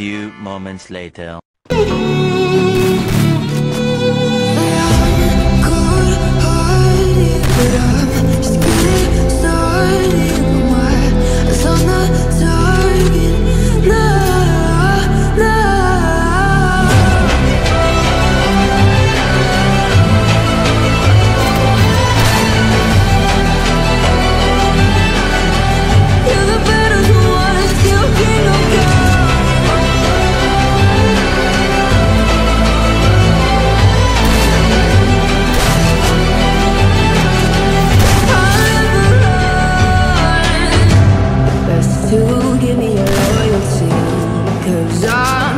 few moments later.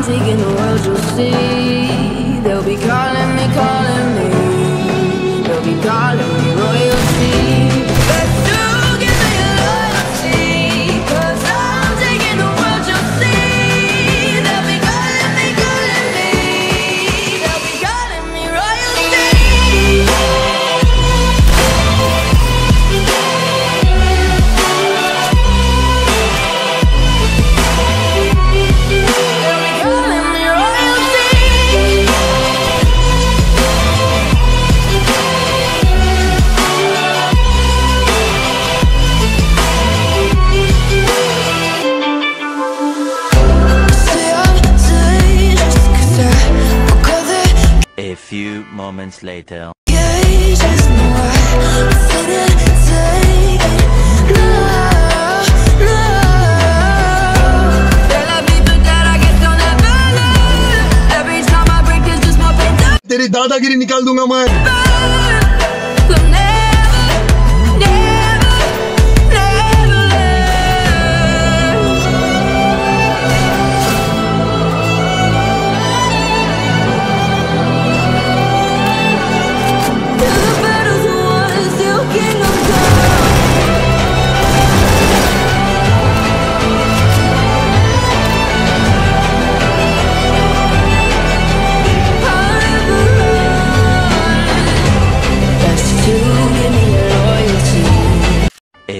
taking the world you'll see. They'll be calling. few moments later. तेरी दादागिरी निकाल दूंगा मैं